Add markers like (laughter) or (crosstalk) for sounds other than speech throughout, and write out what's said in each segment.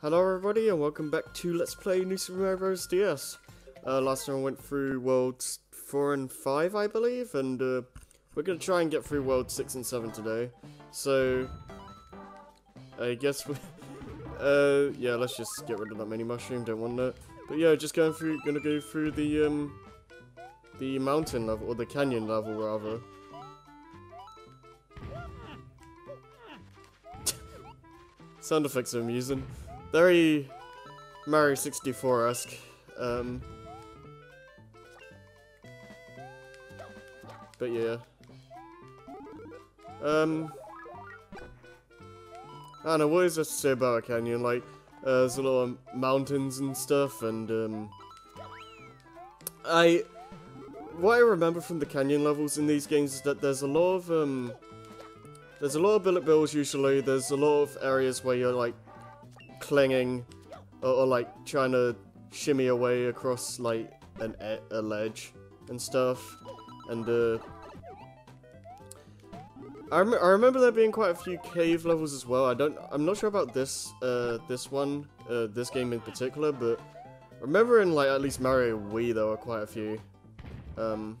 Hello everybody and welcome back to Let's Play New Super Mario Bros. DS. Uh, last time I went through Worlds 4 and 5 I believe, and uh, we're going to try and get through World 6 and 7 today. So, I guess we... (laughs) Uh, yeah, let's just get rid of that mini mushroom, don't want that. But yeah, just going through, gonna go through the, um, the mountain level, or the canyon level rather. (laughs) Sound effects are amusing. Very Mario 64-esque. Um, but yeah. Um, I don't know, what is there to say about a canyon? Like, uh, there's a lot of mountains and stuff, and, um, I, what I remember from the canyon levels in these games is that there's a lot of, um, there's a lot of bullet bills usually, there's a lot of areas where you're, like, clinging, or, or like, trying to shimmy away across, like, an e a ledge and stuff, and, uh, I, rem I remember there being quite a few cave levels as well. I don't, I'm not sure about this, uh, this one, uh, this game in particular, but I remember in like at least Mario Wii there were quite a few. Um,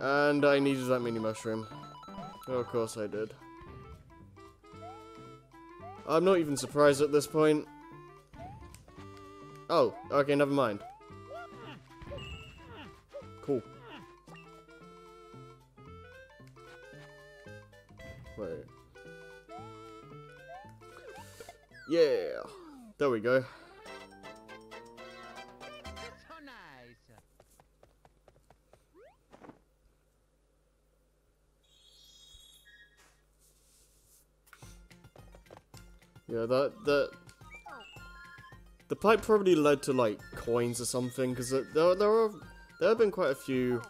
and I needed that mini mushroom. Oh, of course I did. I'm not even surprised at this point. Oh, okay, never mind. Cool. Wait. Yeah. There we go. Yeah, that that the pipe probably led to like coins or something because there there are there have been quite a few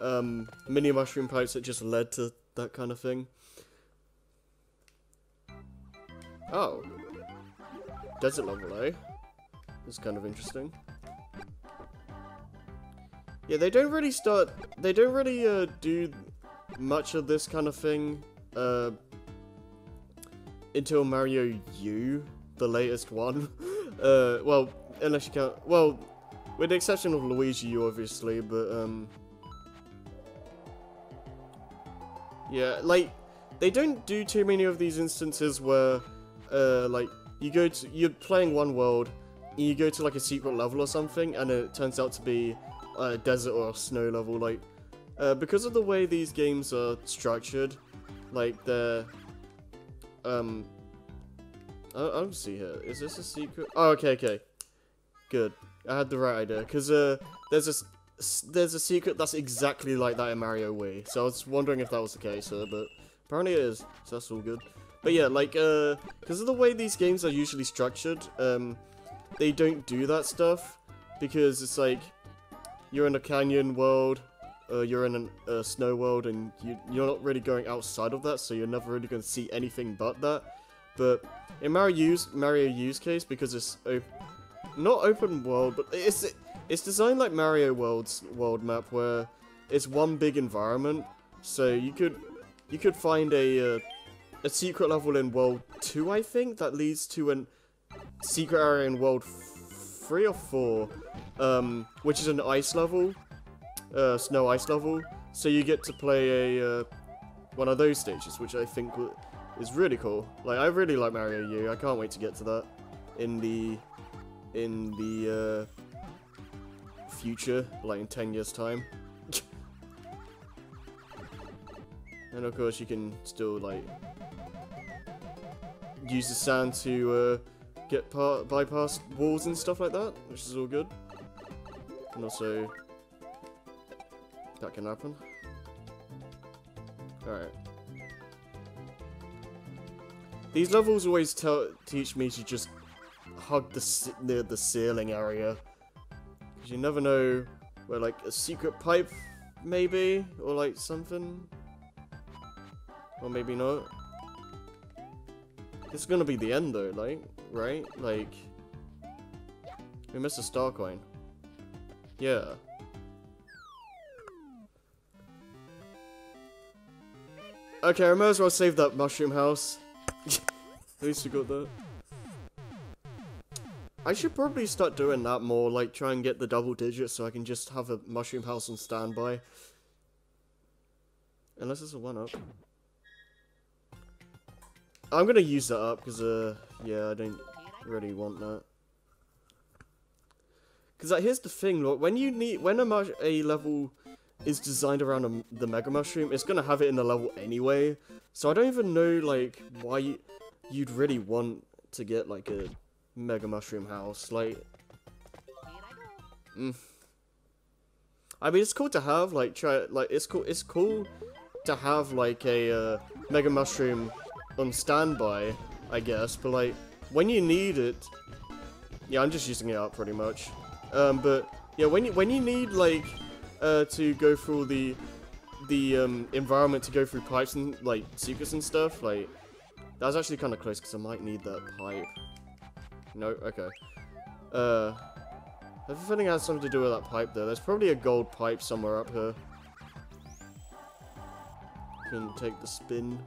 um, mini mushroom pipes that just led to that kind of thing. Oh, desert level, eh? Is kind of interesting. Yeah, they don't really start. They don't really uh, do much of this kind of thing. Uh, until Mario U, the latest one. (laughs) Uh, well, unless you count, well, with the exception of Luigi U, obviously, but, um, yeah, like, they don't do too many of these instances where, uh, like, you go to, you're playing one world, you go to, like, a secret level or something, and it turns out to be a desert or a snow level, like, uh, because of the way these games are structured, like, they're, um, I, I don't see here. Is this a secret? Oh, okay, okay. Good. I had the right idea. Because uh, there's a, there's a secret that's exactly like that in Mario Wii. So I was wondering if that was the case, uh, but apparently it is. So that's all good. But yeah, like, uh, because of the way these games are usually structured, um, they don't do that stuff. Because it's like, you're in a canyon world, uh, you're in a snow world, and you, you're not really going outside of that, so you're never really going to see anything but that. But in Mario U's Mario U's case, because it's op not open world, but it's it's designed like Mario World's world map, where it's one big environment. So you could you could find a uh, a secret level in World Two, I think, that leads to an secret area in World Three or Four, um, which is an ice level, uh, snow ice level. So you get to play a uh, one of those stages, which I think is really cool. Like I really like Mario U. I can't wait to get to that in the in the uh, future, like in ten years time. (laughs) and of course, you can still like use the sand to uh, get bypass walls and stuff like that, which is all good. And also, that can happen. Alright. These levels always tell teach me to just hug the ce- the, ceiling area. Cause you never know where like a secret pipe maybe or like something. Or maybe not. Is gonna be the end though, like, right? Like we missed a star coin. Yeah. Okay, I might as well save that mushroom house. (laughs) At least we got that. I should probably start doing that more, like try and get the double digits so I can just have a mushroom house on standby. Unless it's a one up. I'm gonna use that up because, uh, yeah, I don't really want that. Because here's the thing, look, when you need, when a, a level is designed around a, the Mega Mushroom, it's gonna have it in the level anyway. So I don't even know, like, why you, you'd really want to get, like, a Mega Mushroom house. Like, mm. I mean, it's cool to have, like, try, like, it's cool, it's cool to have, like, a, uh, Mega Mushroom on standby, I guess, but, like, when you need it, yeah, I'm just using it up, pretty much. Um, but, yeah, when you, when you need, like, uh, to go through the the um, environment to go through pipes and like secrets and stuff. Like that was actually kind of close because I might need that pipe. No, okay. Uh, I have a feeling it has something to do with that pipe there. There's probably a gold pipe somewhere up here. Can take the spin.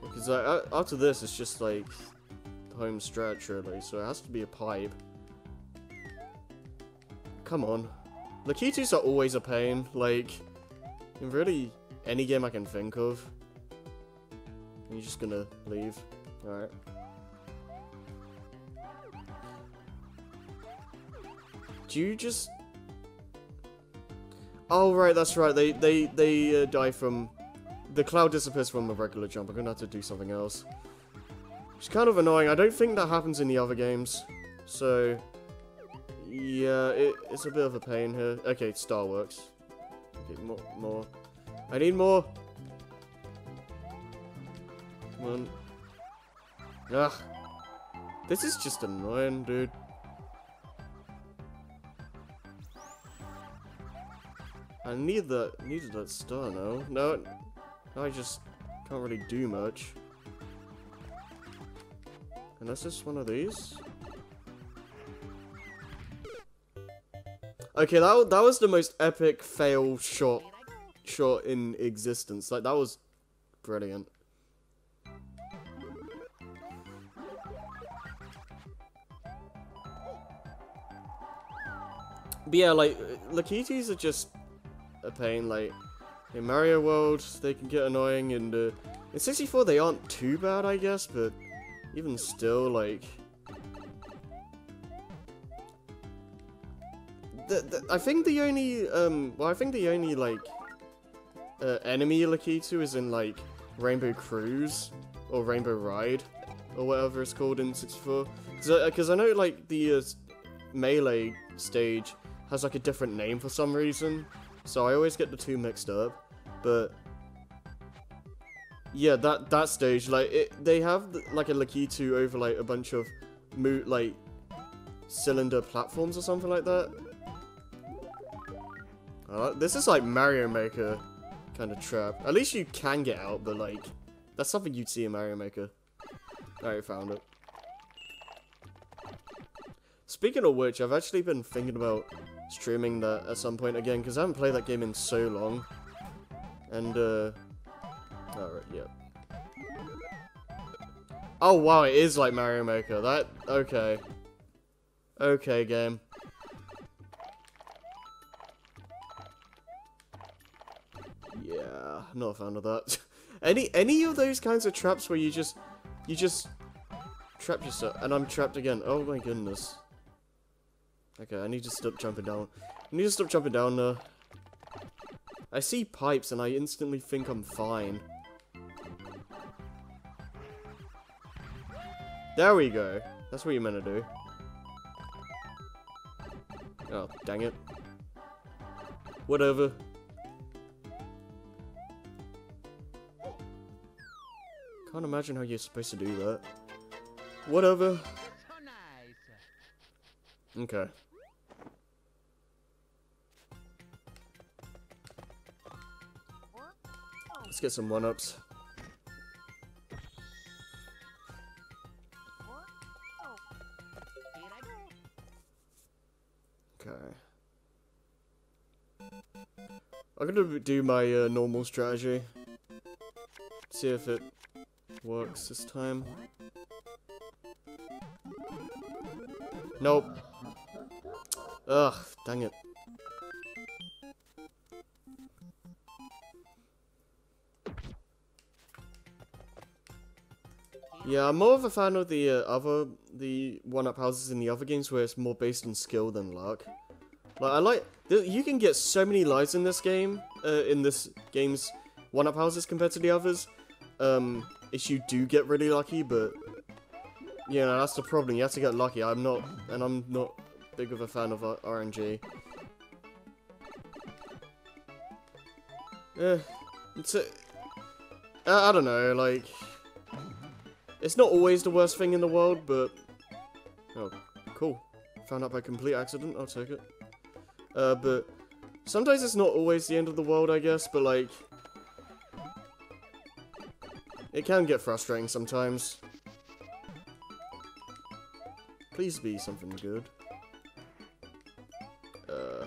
Because uh, after this, it's just like home stretch really, so it has to be a pipe. Come on. Lakitus are always a pain, like, in really any game I can think of. You're just gonna leave. Alright. Do you just... Oh, right, that's right. They, they, they uh, die from... The cloud disappears from a regular jump. I'm gonna have to do something else. It's kind of annoying. I don't think that happens in the other games. So... Yeah, it, it's a bit of a pain here. Okay, Star works. Okay, more, more. I need more. Come on. Ugh. This is just annoying, dude. I need that, needed that star now. No, no, I just can't really do much. Unless it's one of these? Okay, that that was the most epic fail shot shot in existence. Like that was brilliant. But yeah, like Lakitus are just a pain. Like in Mario World, they can get annoying, and uh, in 64 they aren't too bad, I guess. But even still, like the, I think the only, um, well, I think the only, like, uh, enemy Lakitu is in, like, Rainbow Cruise, or Rainbow Ride, or whatever it's called in 64. Because I, I, know, like, the uh, Melee stage has, like, a different name for some reason, so I always get the two mixed up, but... Yeah, that that stage, like, it, they have, like, a Lakitu over, like, a bunch of, mo like, cylinder platforms or something like that. Uh, this is like Mario Maker kind of trap. At least you can get out, but like, that's something you'd see in Mario Maker. Alright, found it. Speaking of which, I've actually been thinking about streaming that at some point again, because I haven't played that game in so long. And, uh... Alright. Oh, wow, it is like Mario Maker. That... Okay. Okay, game. Yeah, not a fan of that. (laughs) any any of those kinds of traps where you just you just trap yourself and I'm trapped again. Oh my goodness. Okay, I need to stop jumping down. I need to stop jumping down there. I see pipes and I instantly think I'm fine. There we go. That's what you're meant to do. Oh, dang it. Whatever. Can't imagine how you're supposed to do that. Whatever. Okay. Let's get some one-ups. Okay. I'm gonna do my uh, normal strategy. See if it works this time. Nope. Ugh, dang it. Yeah, I'm more of a fan of the uh, other, the one-up houses in the other games where it's more based on skill than luck. Like, I like, you can get so many lives in this game, uh, in this game's one-up houses compared to the others. Um, if you do get really lucky, but, you know, that's the problem, you have to get lucky. I'm not, and I'm not big of a fan of uh, RNG. Eh, it's a, I, I don't know, like, it's not always the worst thing in the world, but... Oh, cool. Found out by complete accident, I'll take it. Uh, but... Sometimes it's not always the end of the world, I guess, but like... It can get frustrating sometimes. Please be something good. Uh...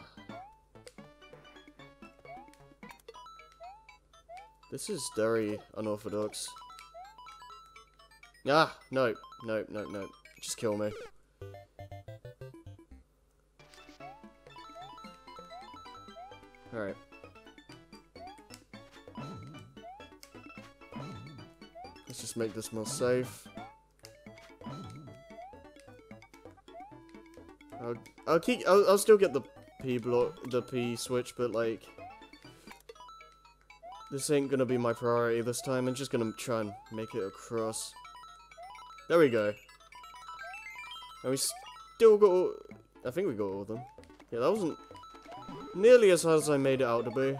This is very unorthodox. Ah, no, no, no, no. Just kill me. Alright. Let's just make this more safe. I'll, I'll keep, I'll, I'll still get the P block, the P switch, but like, this ain't gonna be my priority this time. I'm just gonna try and make it across. There we go. And we still got all, I think we got all of them. Yeah, that wasn't nearly as hard as I made it out to be.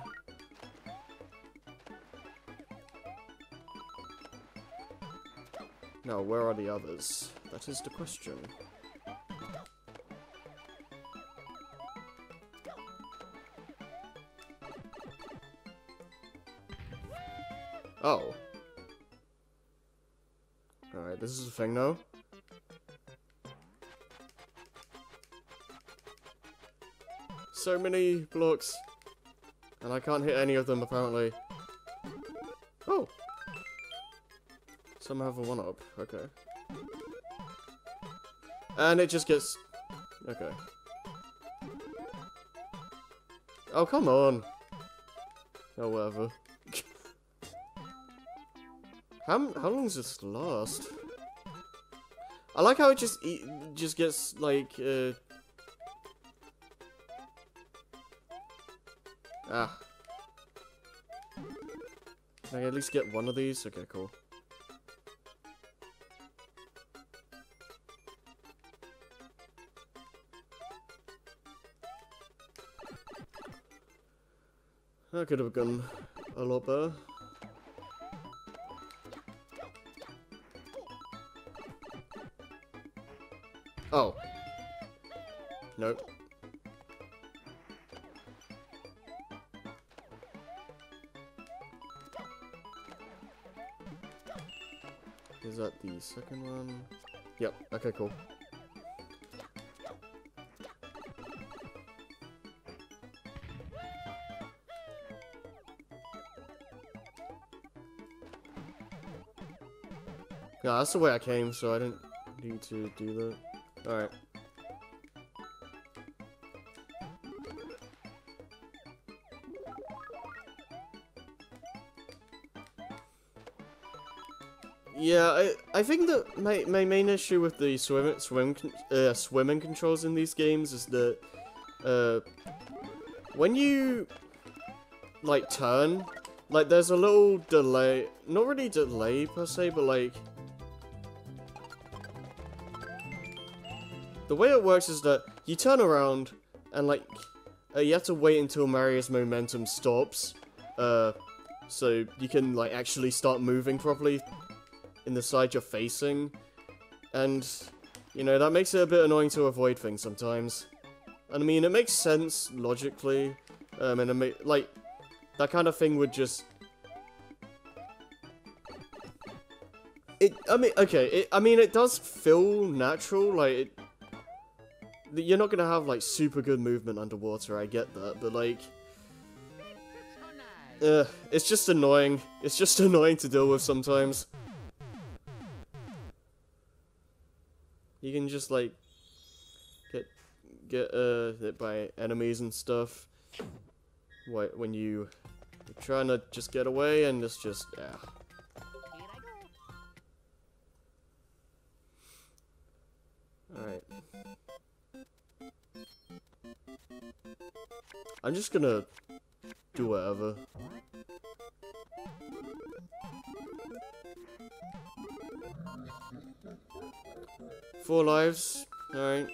Now, where are the others? That is the question. Oh. Alright, this is a thing now. So many blocks. And I can't hit any of them, apparently. Some have a one-up. Okay. And it just gets... Okay. Oh, come on. Oh, whatever. (laughs) how, how long does this last? I like how it just just gets, like, uh... Ah. Can I at least get one of these? Okay, cool. That could have gone a lot better. Oh. Nope. Is that the second one? Yep, okay, cool. Yeah, that's the way I came, so I didn't need to do that. Alright. Yeah, I, I think that my, my main issue with the swim swim uh, swimming controls in these games is that uh, when you like turn, like there's a little delay, not really delay per se, but like the way it works is that you turn around and like uh, you have to wait until Mario's momentum stops, uh, so you can like actually start moving properly in the side you're facing. And, you know, that makes it a bit annoying to avoid things sometimes. And I mean, it makes sense logically. Um, and it like, that kind of thing would just... It, I mean, okay, it, I mean, it does feel natural, like, it, you're not gonna have, like, super good movement underwater, I get that, but, like, uh, it's just annoying. It's just (laughs) annoying to deal with sometimes. You can just like get get uh hit by enemies and stuff. Wh- When you you're trying to just get away and it's just yeah. Alright. I'm just gonna do whatever. Four lives. Alright.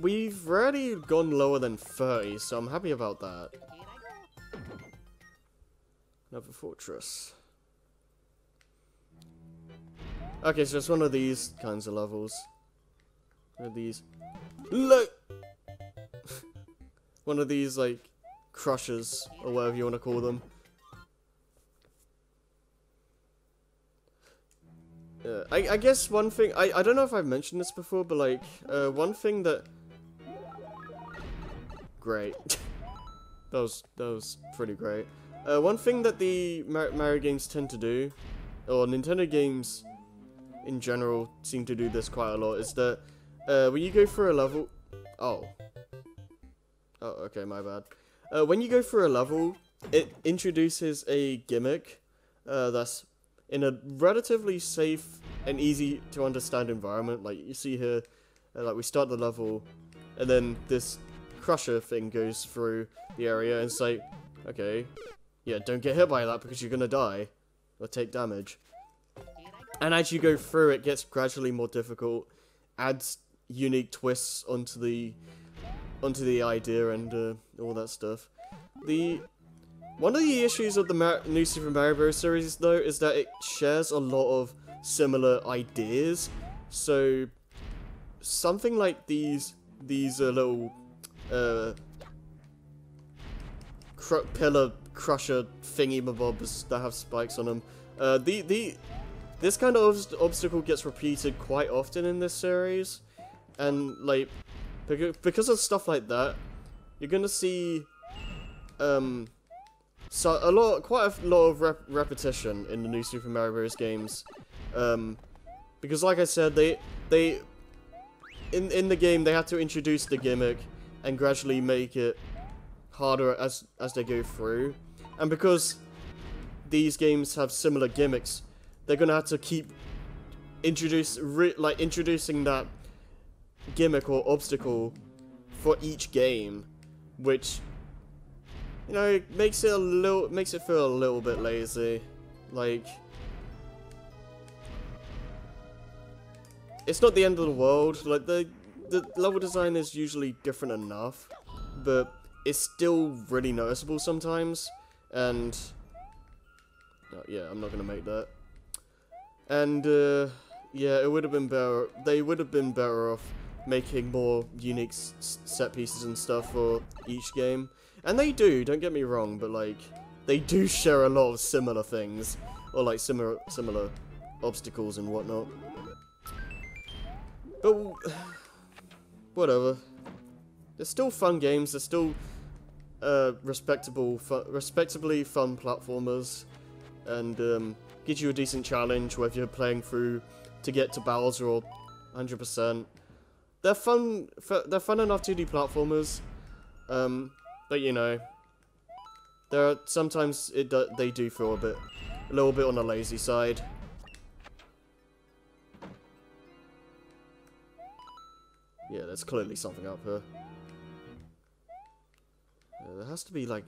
We've already gone lower than 30, so I'm happy about that. Another fortress. Okay, so it's one of these kinds of levels. One of these. Look! (laughs) one of these, like, crushers, or whatever you want to call them. Uh, I, I guess one thing, I, I don't know if I've mentioned this before, but like, uh, one thing that... Great. (laughs) that was, that was pretty great. Uh, one thing that the Mar- Mario games tend to do, or Nintendo games in general seem to do this quite a lot, is that uh, when you go for a level... Oh. Oh, okay, my bad. Uh, when you go for a level, it introduces a gimmick uh, that's in a relatively safe and easy to understand environment. Like you see here, uh, like we start the level, and then this crusher thing goes through the area, and it's like, okay, yeah, don't get hit by that because you're gonna die or take damage. And as you go through, it gets gradually more difficult, adds unique twists onto the onto the idea and uh, all that stuff. The one of the issues of the Mar- new Super Mario Bros. series, though, is that it shares a lot of similar ideas. So something like these these uh, little uh, cr- pillar crusher thingy mabobs that have spikes on them. Uh, the the this kind of obst- obstacle gets repeated quite often in this series, and like because of stuff like that, you're gonna see um so a lot quite a lot of rep- repetition in the new Super Mario Bros. games, um because like I said they they in in the game they had to introduce the gimmick and gradually make it harder as as they go through, and because these games have similar gimmicks, they're gonna have to keep introduce like introducing that gimmick or obstacle for each game, which you know makes it a little makes it feel a little bit lazy. Like it's not the end of the world. Like the the level design is usually different enough, but it's still really noticeable sometimes. And uh, yeah, I'm not gonna make that. And uh, yeah, it would have been better. They would have been better off making more unique set pieces and stuff for each game. And they do. Don't get me wrong, but like they do share a lot of similar things, or like similar similar obstacles and whatnot. But (sighs) whatever. They're still fun games. They're still uh, respectable, fu- respectably fun platformers, and um, gives you a decent challenge whether you're playing through to get to Bowser or 100%. They're fun. They're fun enough 2D platformers, um, but you know, there are sometimes it do- they do feel a bit, a little bit on the lazy side. Yeah, there's clearly something up here. Uh, there has to be like,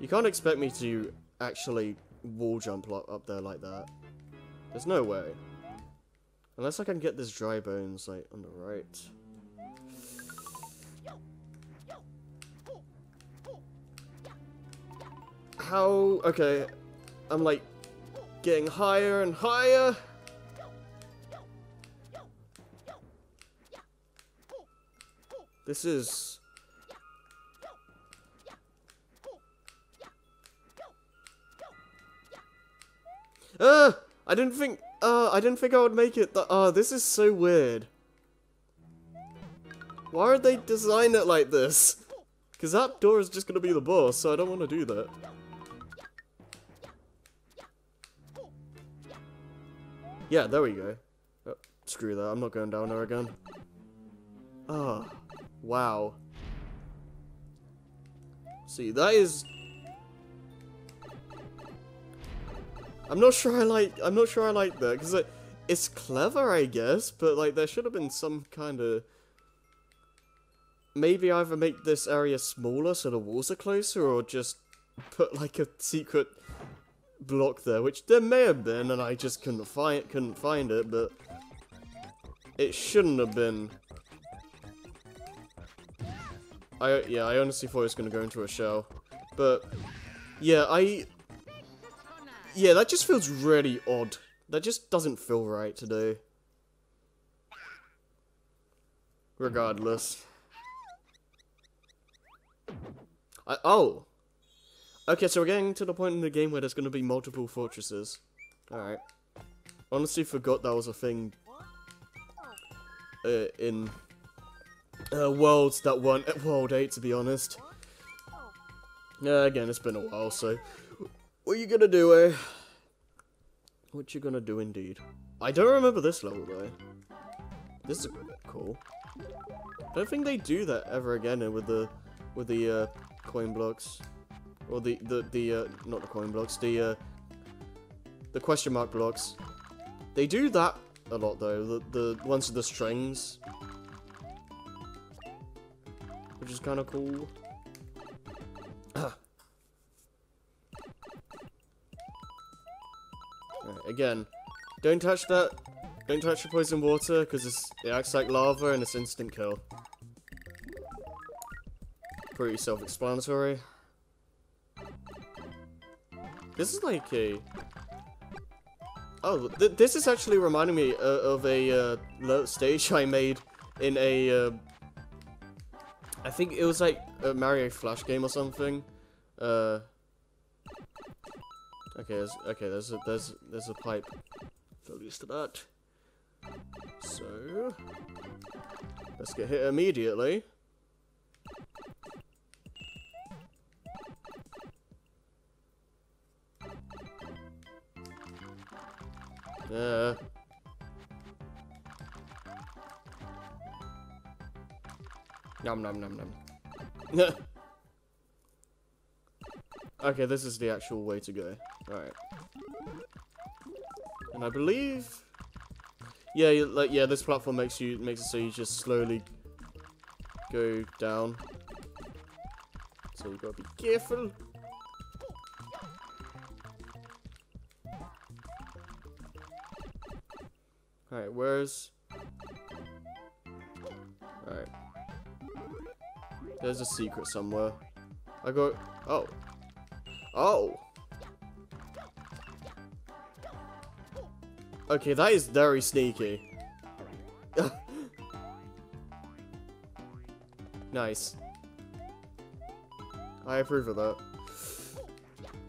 you can't expect me to actually wall jump lo- up there like that. There's no way. Unless I can get this dry bones like on the right. How? Okay, I'm like getting higher and higher. This is. Uh, I didn't think. Uh, I didn't think I would make it. Th- uh, this is so weird. Why would they design it like this? Because that door is just going to be the boss, so I don't want to do that. Yeah, there we go. Oh, screw that, I'm not going down there again. Ah, wow. See, that is... I'm not sure I like, I'm not sure I like that, because it, it's clever, I guess, but like, there should have been some kind of... Maybe either make this area smaller so the walls are closer, or just put like a secret block there, which there may have been, and I just couldn't find couldn't find it, but it shouldn't have been. I yeah, I honestly thought it was gonna go into a shell, but yeah, I yeah, that just feels really odd. That just doesn't feel right to do. Regardless. I, oh, Okay, so we're getting to the point in the game where there's going to be multiple fortresses. Alright. Honestly forgot that was a thing uh, in uh, worlds that weren't at World 8, to be honest. Yeah, again, it's been a while, so... What you gonna do, eh? What you gonna do, indeed? I don't remember this level, though. This is cool. I don't think they do that ever again with the with the uh, coin blocks. Or the, the, the, uh, not the coin blocks, the, uh, the question mark blocks. They do that a lot, though, the, the ones with the strings. Which is kind of cool. Again, don't touch that. Don't touch the poison water, because it acts like lava and it's instant kill. Pretty self-explanatory. This is like a... Oh, th this is actually reminding me uh, of a uh, stage (laughs) I made in a... Uh, I think it was like a Mario Flash game or something. Okay, there's, okay, there's a, there's there's a pipe. So used to that. So let's get hit immediately. Uh. Nom nom nom nom. (laughs) okay, this is the actual way to go. Alright. And I believe... Yeah, like yeah, this platform makes you makes it so you just slowly go down. So we gotta be careful. Alright, where's... Alright. There's a secret somewhere. I go... Oh. Oh! Okay, that is very sneaky. (laughs) nice. I approve of that.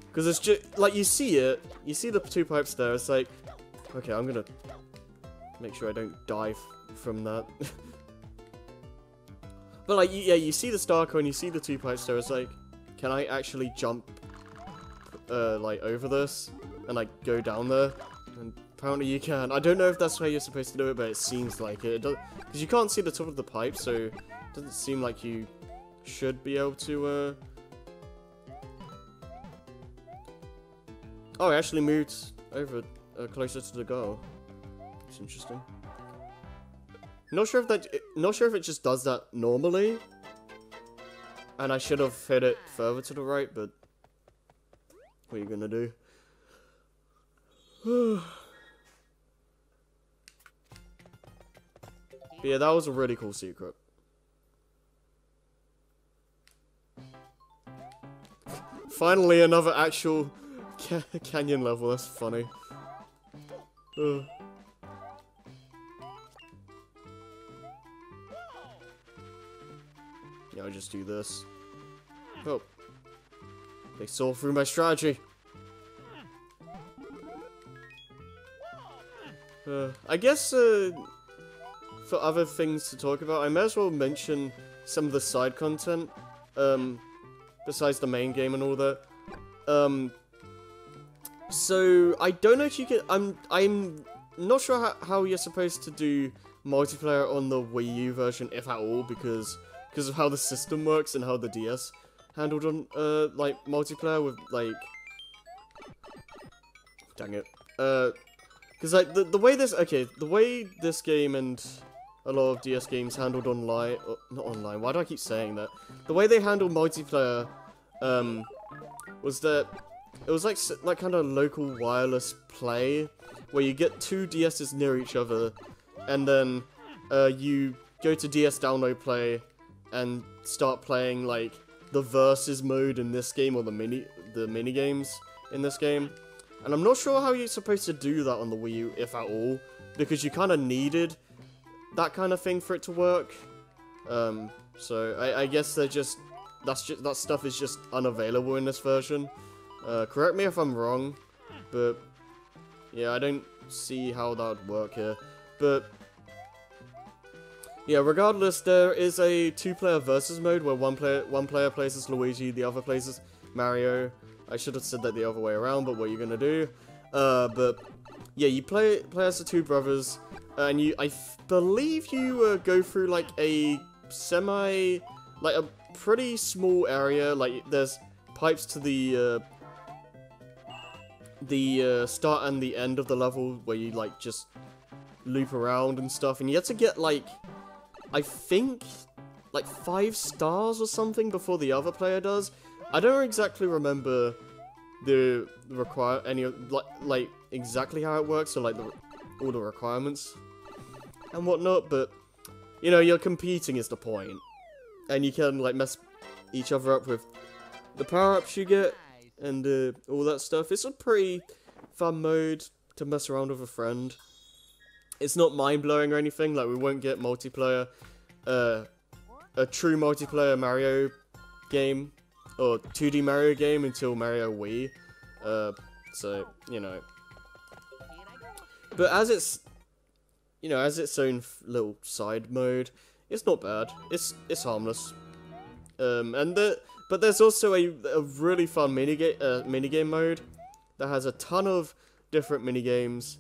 Because it's just, like, you see it, you see the two pipes there, it's like, okay, I'm gonna make sure I don't die from that. (laughs) but like, yeah, you see the star coin, you see the two pipes there, it's like, can I actually jump, uh, like, over this? And, like, go down there? And apparently you can. I don't know if that's how you're supposed to do it, but it seems like it. Because you can't see the top of the pipe, so it doesn't seem like you should be able to, uh... Oh, I actually moved over uh, closer to the goal. It's interesting. Not sure if that, not sure if it just does that normally. And I should have hit it further to the right, but what are you gonna do? yeah, that was a really cool secret. Finally, another actual ca canyon level. That's funny. Ugh. Yeah, I'll just do this. Oh. They saw through my strategy. Uh, I guess, uh, for other things to talk about, I may as well mention some of the side content, um, besides the main game and all that. Um, so I don't know if you can. I'm I'm not sure how, how you're supposed to do multiplayer on the Wii U version, if at all, because because of how the system works and how the DS handled on uh like multiplayer with like. Dang it. Uh, because like the the way this okay the way this game and a lot of DS games handled online or, not online why do I keep saying that the way they handled multiplayer um was that it was like like kind of local wireless play where you get two DSs near each other and then uh, you go to DS download play and start playing like the versus mode in this game or the mini the mini games in this game and I'm not sure how you're supposed to do that on the Wii U, if at all, because you kind of needed that kind of thing for it to work. Um, so I, I guess they're just that's just that stuff is just unavailable in this version. Uh, correct me if I'm wrong, but yeah, I don't see how that would work here. But yeah, regardless, there is a two-player versus mode where one player one player plays as Luigi, the other plays as Mario. I should have said that the other way around, but what are you gonna do? Uh, but yeah, you play play as the two brothers, and you I believe you uh, go through like a semi, like a pretty small area. Like there's pipes to the uh, the uh, start and the end of the level where you like just loop around and stuff, and you have to get like I think like five stars or something before the other player does. I don't exactly remember the require any like like exactly how it works or like the all the requirements and whatnot, but you know you're competing is the point, and you can like mess each other up with the power ups you get and uh, all that stuff. It's a pretty fun mode to mess around with a friend. It's not mind blowing or anything. Like we won't get multiplayer, uh, a true multiplayer Mario game or 2D Mario game until Mario Wii. Uh, so you know, but as it's, you know, as its own little side mode, it's not bad. It's it's harmless. Um, and the but there's also a, a really fun minigame uh, minigame mode that has a ton of different minigames.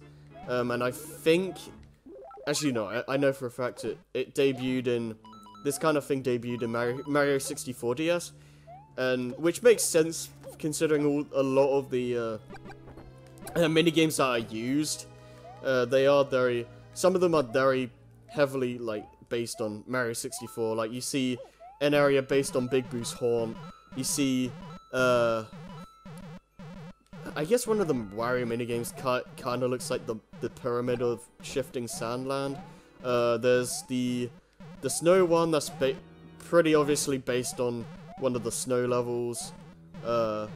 Um, and I think, actually no, I, I know for a fact it it debuted in this kind of thing debuted in Mario, Mario 64 DS, and which makes sense considering all a lot of the uh, uh, mini games that are used. Uh, they are very. Some of them are very heavily like based on Mario 64. Like you see an area based on Big Boo's Haunt. You see, uh, I guess one of the Wario minigames kind of looks like the the pyramid of shifting sandland. Uh, there's the the snow one that's pretty obviously based on one of the snow levels. Uh,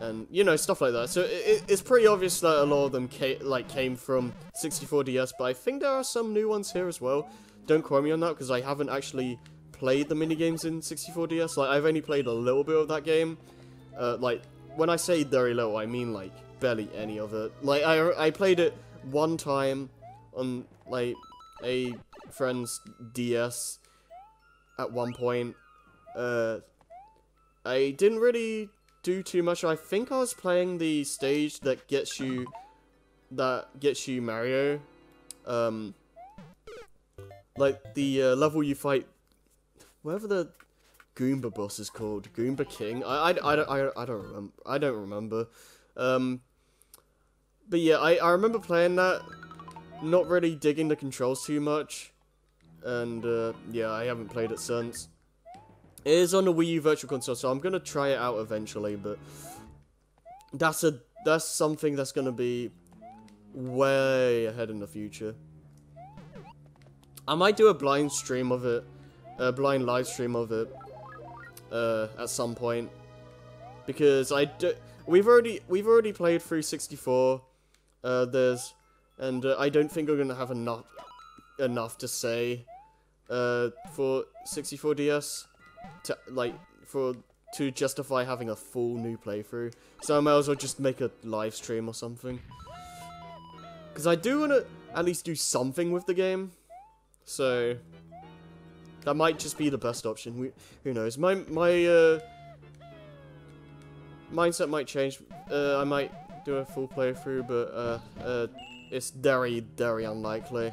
and you know stuff like that. So it, it's pretty obvious that a lot of them ca- like came from 64DS, but I think there are some new ones here as well. Don't quote me on that because I haven't actually played the minigames in 64DS. Like I've only played a little bit of that game. Uh, like when I say very little, I mean like barely any of it. Like I I played it one time on like a friend's DS at one point. Uh, I didn't really do too much. I think I was playing the stage that gets you that gets you Mario. Um like the uh, level you fight whatever the Goomba boss is called, Goomba King. I, I, I don't I, I don't remember. I don't remember. Um but yeah, I, I remember playing that not really digging the controls too much. And uh, yeah, I haven't played it since. It is on the Wii U Virtual Console, so I'm gonna try it out eventually. But that's a that's something that's gonna be way ahead in the future. I might do a blind stream of it, a blind live stream of it, uh, at some point, because I do. We've already we've already played through 64. Uh, there's, and uh, I don't think we're gonna have enough enough to say, uh, for 64DS to like for to justify having a full new playthrough. So I might as well just make a live stream or something. Cause I do wanna at least do something with the game. So that might just be the best option. We, who knows? My my uh, mindset might change. Uh, I might do a full playthrough, but uh, uh, it's very very unlikely.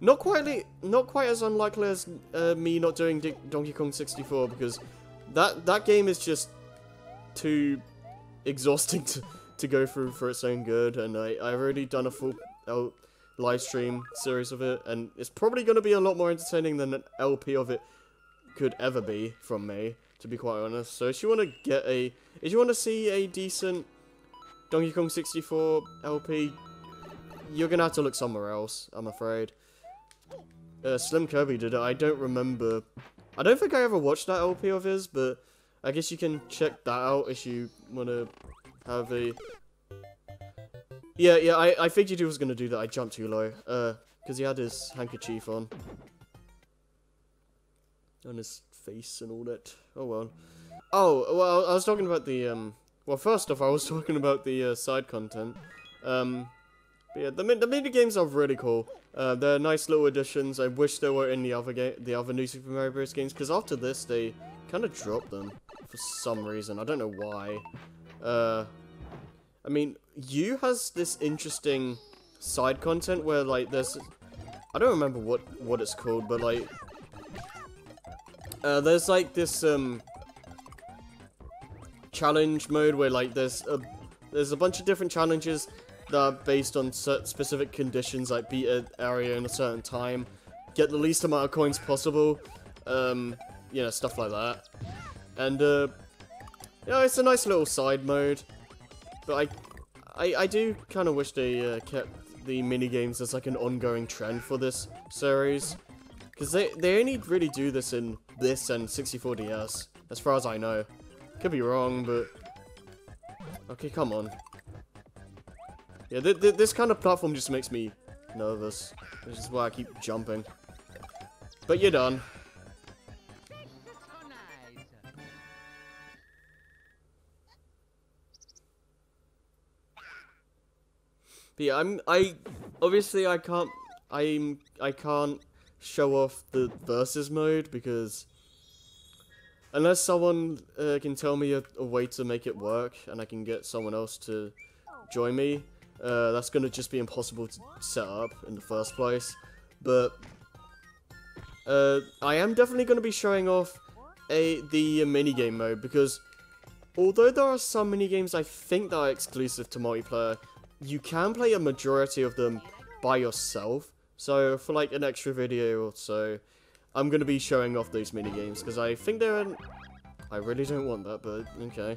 Not quite, not quite as unlikely as uh, me not doing D Donkey Kong 64 because that that game is just too exhausting (laughs) to to go through for its own good, and I I've already done a full L live stream series of it, and it's probably going to be a lot more entertaining than an LP of it could ever be from me, to be quite honest. So if you want to get a, if you want to see a decent Donkey Kong 64 LP, you're gonna have to look somewhere else, I'm afraid. Uh, Slim Kirby did it. I don't remember. I don't think I ever watched that LP of his, but I guess you can check that out if you want to have a... Yeah, yeah, I, I figured he was going to do that. I jumped too low. Uh, because he had his handkerchief on. On his face and all that. Oh, well. Oh, well, I was talking about the, um... Well, first off, I was (laughs) talking about the uh, side content. Um, yeah, the, the mini games are really cool. Uh, they're nice little additions. I wish they were in the other game, the other new Super Mario Bros. games, because after this, they kind of dropped them for some reason. I don't know why. Uh, I mean, U has this interesting side content where, like, there's... I don't remember what, what it's called, but, like... Uh, there's, like, this, um... Challenge mode where, like, there's a... There's a bunch of different challenges that are based on specific conditions, like beat an area in a certain time, get the least amount of coins possible, um, you know, stuff like that. And, uh, yeah, it's a nice little side mode, but I, I, I do kind of wish they uh, kept the mini games as like an ongoing trend for this series, because they, they only really do this in this and 64DS, as far as I know. Could be wrong, but... Okay, come on. Yeah, th th this kind of platform just makes me nervous. Which is why I keep jumping. But you're done. But yeah, I'm I obviously I can't I'm I can't show off the versus mode because unless someone uh, can tell me a, a way to make it work and I can get someone else to join me, uh, that's going to just be impossible to set up in the first place. But uh, I am definitely going to be showing off a the minigame mode because although there are some minigames I think that are exclusive to multiplayer, you can play a majority of them by yourself. So for like an extra video or so, I'm going to be showing off these minigames because I think they're... An... I really don't want that, but okay.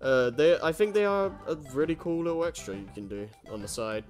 Uh, they, I think they are a really cool little extra you can do on the side.